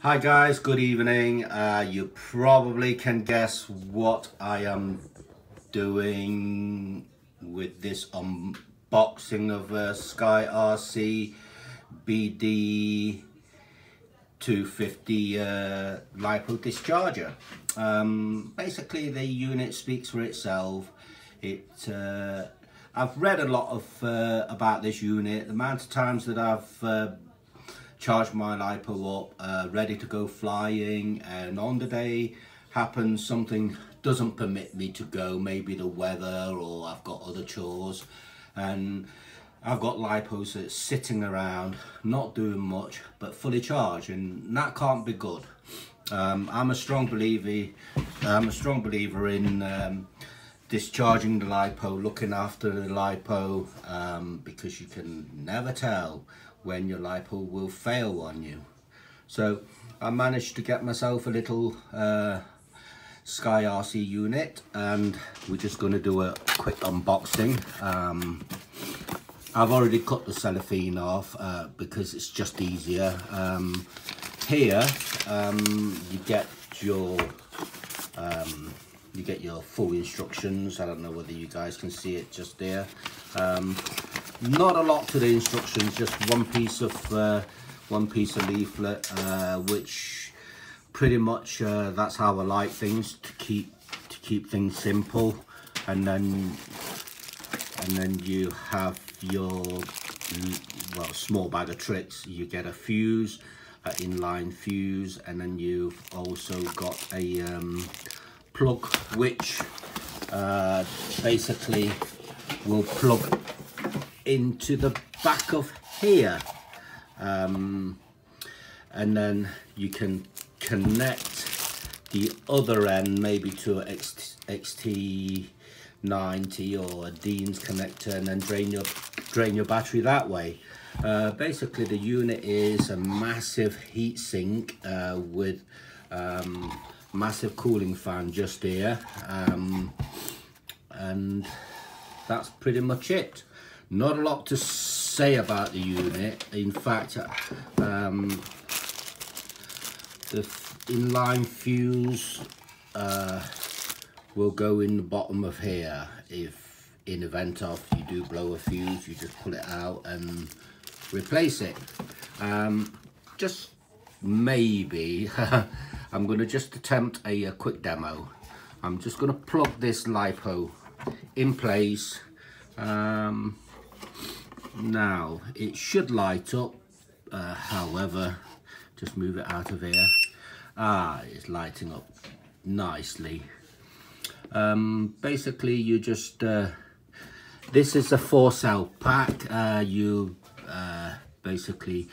Hi guys, good evening. Uh, you probably can guess what I am doing with this unboxing of a Sky RC BD 250 uh, LiPo discharger. Um, basically the unit speaks for itself. It uh, I've read a lot of uh, about this unit, the amount of times that I've uh, charged my LiPo up, uh, ready to go flying, and on the day happens something doesn't permit me to go, maybe the weather or I've got other chores, and I've got LiPos that's sitting around, not doing much, but fully charged, and that can't be good. Um, I'm a strong believer. I'm a strong believer in um, discharging the lipo, looking after the lipo, um, because you can never tell when your lipo will fail on you. So I managed to get myself a little uh, Sky RC unit and we're just going to do a quick unboxing. Um, I've already cut the cellophane off uh, because it's just easier. Um, here um, you get your um, you get your full instructions. I don't know whether you guys can see it just there. Um, not a lot to the instructions, just one piece of uh, one piece of leaflet, uh, which pretty much uh, that's how I like things to keep to keep things simple, and then and then you have your well small bag of tricks. You get a fuse, an inline fuse, and then you've also got a um, plug which uh, basically will plug into the back of here. Um, and then you can connect the other end maybe to a XT, 90 or a Dean's connector and then drain your drain your battery that way. Uh, basically the unit is a massive heat sink uh, with um, massive cooling fan just here. Um, and that's pretty much it not a lot to say about the unit in fact um, the inline fuse uh, will go in the bottom of here if in event of you do blow a fuse you just pull it out and replace it um, just maybe I'm going to just attempt a, a, quick demo. I'm just going to plug this LiPo in place. Um, now, it should light up, uh, however, just move it out of here. Ah, it's lighting up nicely. Um, basically, you just, uh, this is a four cell pack. Uh, you uh, basically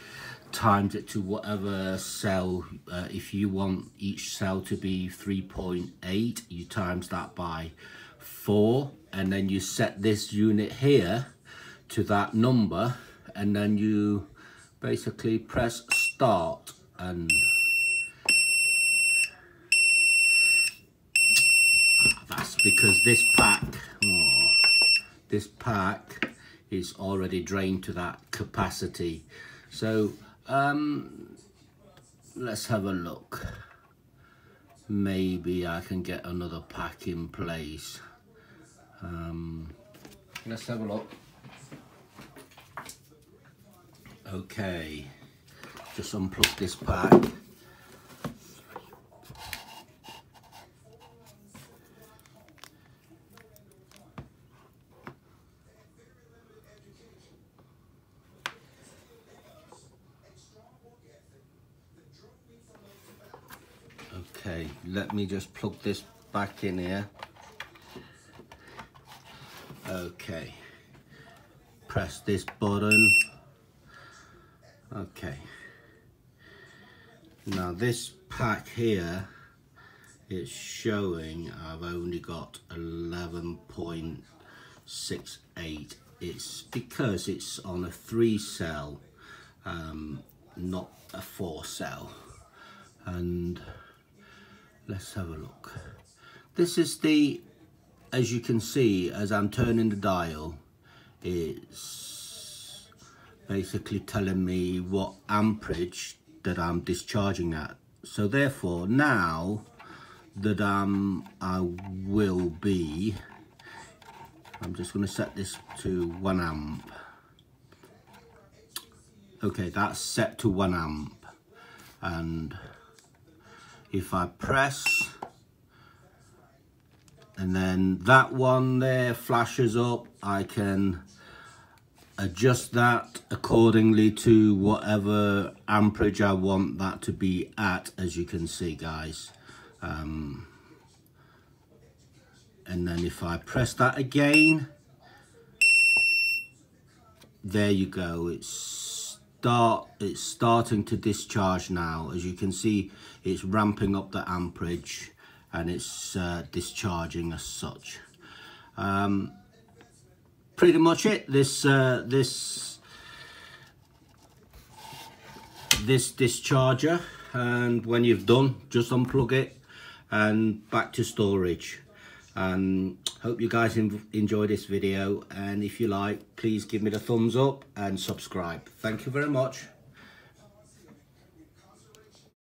times it to whatever cell uh, if you want each cell to be 3.8 you times that by 4 and then you set this unit here to that number and then you basically press start and that's because this pack oh, this pack is already drained to that capacity so um, let's have a look. Maybe I can get another pack in place. Um, let's have a look. Okay, just unplug this pack. Okay, let me just plug this back in here. Okay, press this button. Okay, now this pack here is showing I've only got 11.68. It's because it's on a three cell, um, not a four cell. And let's have a look this is the as you can see as I'm turning the dial it's basically telling me what amperage that I'm discharging at. So therefore now that um, I will be, I'm just going to set this to 1 amp. Okay, that's set to 1 amp. And if I press, and then that one there flashes up, I can adjust that accordingly to whatever amperage I want that to be at as you can see guys. Um, and then if I press that again there you go. It's start it's starting to discharge now. As you can see it's ramping up the amperage and it's uh, discharging as such. Um, pretty much it. This uh, this this discharger and when you've done just unplug it and back to storage. And hope you guys enjoy this video and if you like please give me the thumbs up and subscribe. Thank you very much